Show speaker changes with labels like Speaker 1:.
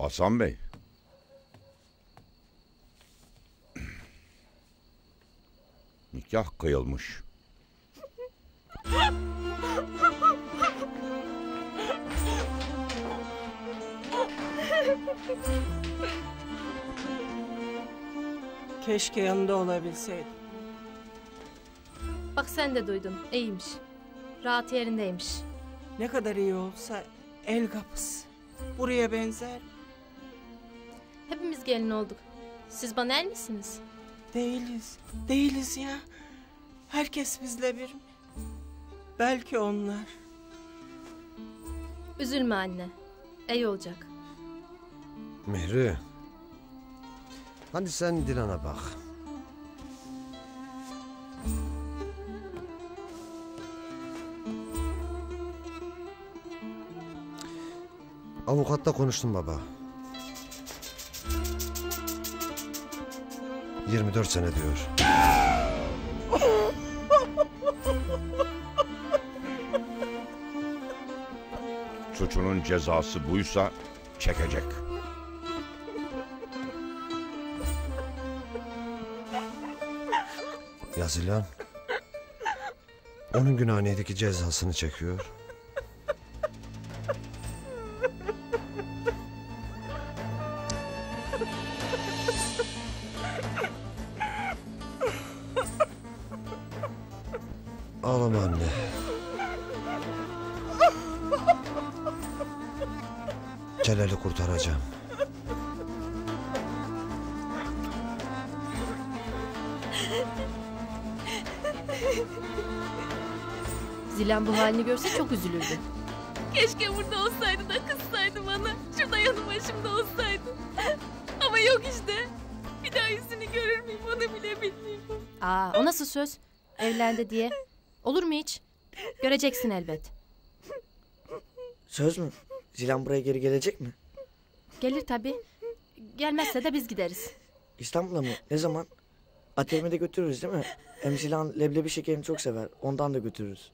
Speaker 1: Hasan Bey. Nikah kıyılmış.
Speaker 2: Keşke yanında olabilseydim.
Speaker 3: Bak sen de duydun. İyiymiş. Rahat yerindeymiş.
Speaker 2: Ne kadar iyi olsa el kapısı. Buraya benzer
Speaker 3: Hepimiz gelin olduk. Siz bana el misiniz?
Speaker 2: değiliz. Değiliz ya. Herkes bizle bir? Belki onlar.
Speaker 3: Üzülme anne. İyi olacak.
Speaker 4: Mihri. Hadi sen Dilan'a bak. Avukatla konuştum baba. 24 sene diyor.
Speaker 1: Suçunun cezası buysa çekecek.
Speaker 4: Ya Zilan. Onun günahınedeki cezasını çekiyor. Ağlama anne. Celal'i kurtaracağım.
Speaker 3: Zilan bu halini görse çok üzülürdü.
Speaker 5: Keşke burada olsaydı da kızsaydı bana. Şurada yanı başımda olsaydı. Ama yok işte. Bir daha yüzünü görür müyüm onu bile bilmiyorum.
Speaker 3: Aa, o nasıl söz? Evlendi diye. Olur mu hiç? Göreceksin elbet.
Speaker 6: Söz mü? Zilan buraya geri gelecek mi?
Speaker 3: Gelir tabii. Gelmezse de biz gideriz.
Speaker 6: İstanbul'a mı? Ne zaman? Atölye'me de götürürüz değil mi? Hem Zilan leblebi şekerini çok sever. Ondan da götürürüz.